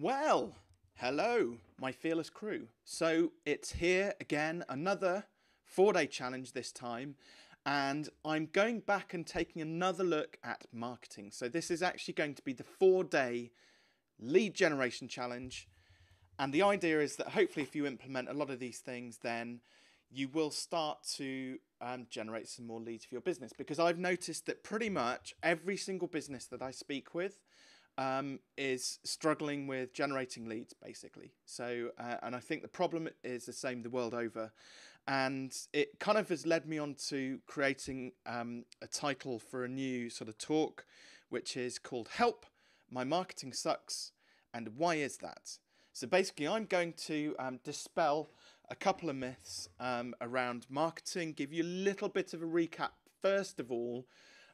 Well, hello, my fearless crew. So it's here again, another four day challenge this time. And I'm going back and taking another look at marketing. So this is actually going to be the four day lead generation challenge. And the idea is that hopefully, if you implement a lot of these things, then you will start to um, generate some more leads for your business. Because I've noticed that pretty much every single business that I speak with um, is struggling with generating leads, basically. So, uh, and I think the problem is the same the world over. And it kind of has led me on to creating um, a title for a new sort of talk, which is called Help, My Marketing Sucks, and Why Is That? So basically, I'm going to um, dispel a couple of myths um, around marketing, give you a little bit of a recap, first of all,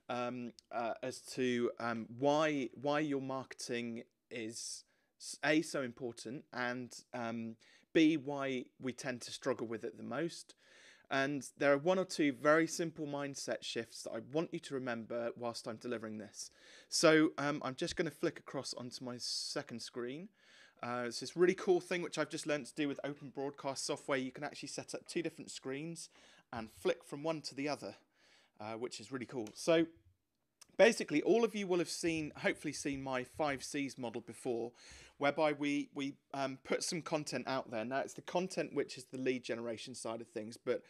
um, uh, as to um, why why your marketing is a so important and um, b why we tend to struggle with it the most. And there are one or two very simple mindset shifts that I want you to remember whilst I'm delivering this. So um, I'm just going to flick across onto my second screen. Uh, it's this really cool thing which I've just learned to do with open broadcast software. You can actually set up two different screens and flick from one to the other uh, which is really cool. So basically, all of you will have seen, hopefully, seen my five C's model before, whereby we we um, put some content out there. Now it's the content which is the lead generation side of things, but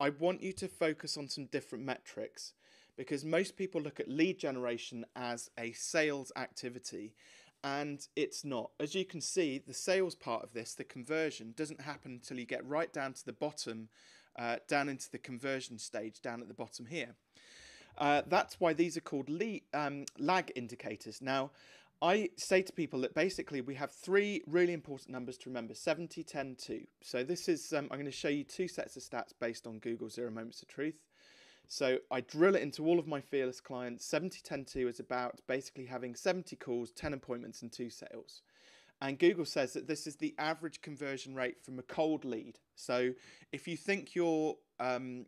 I want you to focus on some different metrics because most people look at lead generation as a sales activity and it's not. As you can see, the sales part of this, the conversion, doesn't happen until you get right down to the bottom uh, down into the conversion stage down at the bottom here. Uh, that's why these are called um, lag indicators. Now, I say to people that basically we have three really important numbers to remember 70, 10, 2. So, this is, um, I'm going to show you two sets of stats based on Google Zero Moments of Truth. So, I drill it into all of my fearless clients. 70, 10, 2 is about basically having 70 calls, 10 appointments, and two sales. And Google says that this is the average conversion rate from a cold lead. So if you think your um,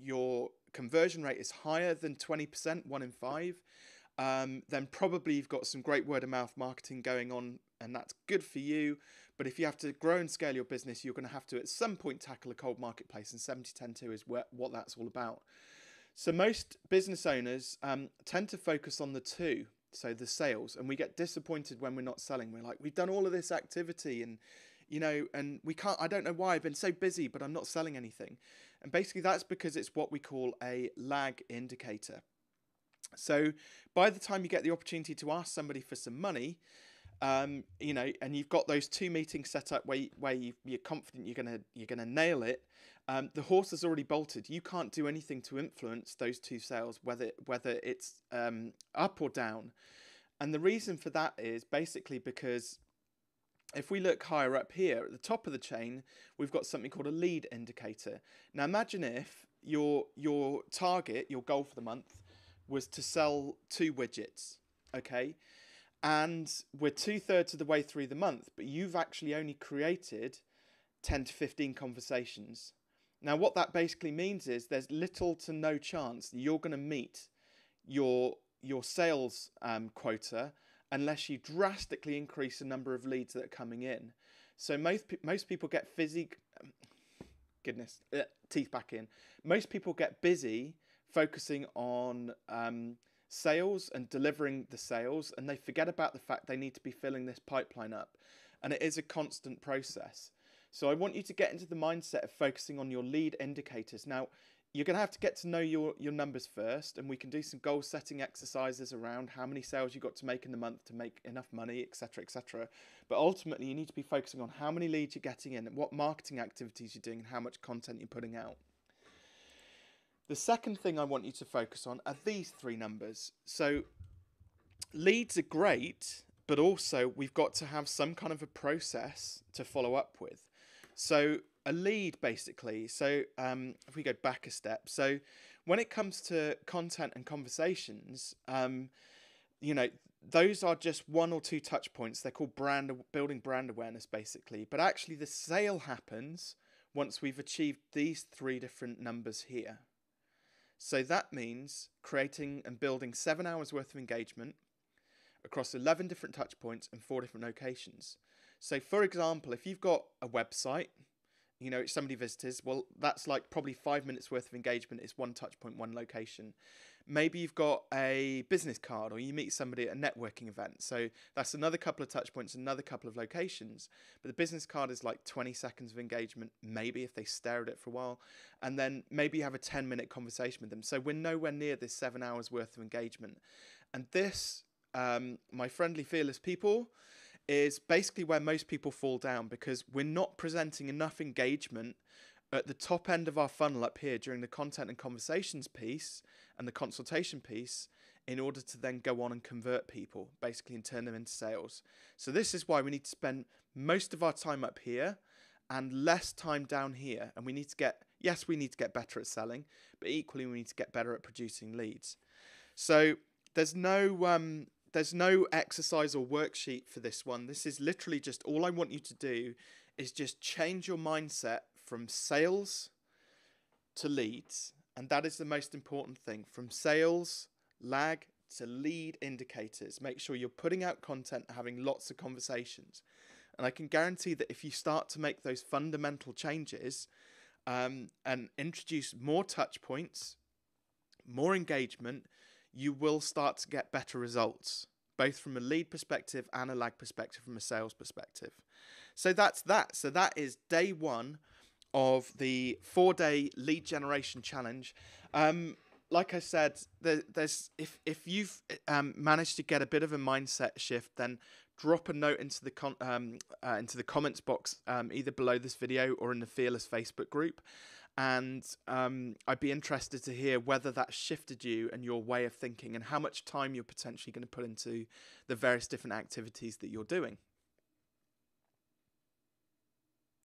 your conversion rate is higher than 20%, one in five, um, then probably you've got some great word of mouth marketing going on, and that's good for you. But if you have to grow and scale your business, you're going to have to at some point tackle a cold marketplace, and 70 10 2 is what that's all about. So most business owners um, tend to focus on the two so the sales and we get disappointed when we're not selling. We're like we've done all of this activity and you know and we can't i don't know why i've been so busy but i'm not selling anything. And basically that's because it's what we call a lag indicator. So by the time you get the opportunity to ask somebody for some money um, you know, and you've got those two meetings set up where you, where you, are confident you're gonna you're gonna nail it. Um, the horse has already bolted. You can't do anything to influence those two sales, whether whether it's um, up or down. And the reason for that is basically because if we look higher up here at the top of the chain, we've got something called a lead indicator. Now imagine if your your target, your goal for the month, was to sell two widgets. Okay and we're two thirds of the way through the month, but you've actually only created 10 to 15 conversations. Now, what that basically means is there's little to no chance that you're going to meet your your sales um, quota unless you drastically increase the number of leads that are coming in. So most most people get fizzy, goodness, uh, teeth back in. Most people get busy focusing on um, sales and delivering the sales, and they forget about the fact they need to be filling this pipeline up. And it is a constant process. So I want you to get into the mindset of focusing on your lead indicators. Now, you're going to have to get to know your, your numbers first, and we can do some goal setting exercises around how many sales you got to make in the month to make enough money, etc., etc. But ultimately, you need to be focusing on how many leads you're getting in, and what marketing activities you're doing, and how much content you're putting out. The second thing I want you to focus on are these three numbers. So leads are great, but also we've got to have some kind of a process to follow up with. So a lead basically. So um, if we go back a step, so when it comes to content and conversations, um, you know those are just one or two touch points. They're called brand building brand awareness basically. But actually, the sale happens once we've achieved these three different numbers here. So that means creating and building seven hours worth of engagement, across 11 different touch points and four different locations. So, for example, if you've got a website, you know, somebody visitors, well, that's like probably five minutes worth of engagement. It's one touch point, one location. Maybe you've got a business card or you meet somebody at a networking event. So that's another couple of touch points, another couple of locations. But the business card is like 20 seconds of engagement, maybe if they stare at it for a while. And then maybe you have a 10 minute conversation with them. So we're nowhere near this seven hours worth of engagement. And this, um, my friendly, fearless people, is basically where most people fall down because we're not presenting enough engagement at the top end of our funnel up here during the content and conversations piece and the consultation piece in order to then go on and convert people basically and turn them into sales. So this is why we need to spend most of our time up here and less time down here and we need to get yes we need to get better at selling but equally we need to get better at producing leads. So there's no um, there's no exercise or worksheet for this one. This is literally just all I want you to do is just change your mindset from sales to leads. And that is the most important thing from sales, lag to lead indicators. Make sure you're putting out content, having lots of conversations. And I can guarantee that if you start to make those fundamental changes um, and introduce more touch points, more engagement, you will start to get better results, both from a lead perspective and a lag perspective from a sales perspective. So that's that. So that is day one of the four day lead generation challenge. Um, like I said, there, there's if if you've um, managed to get a bit of a mindset shift, then drop a note into the con- um, uh, into the comments box um, either below this video or in the Fearless Facebook group and um, I'd be interested to hear whether that shifted you and your way of thinking and how much time you're potentially going to put into the various different activities that you're doing.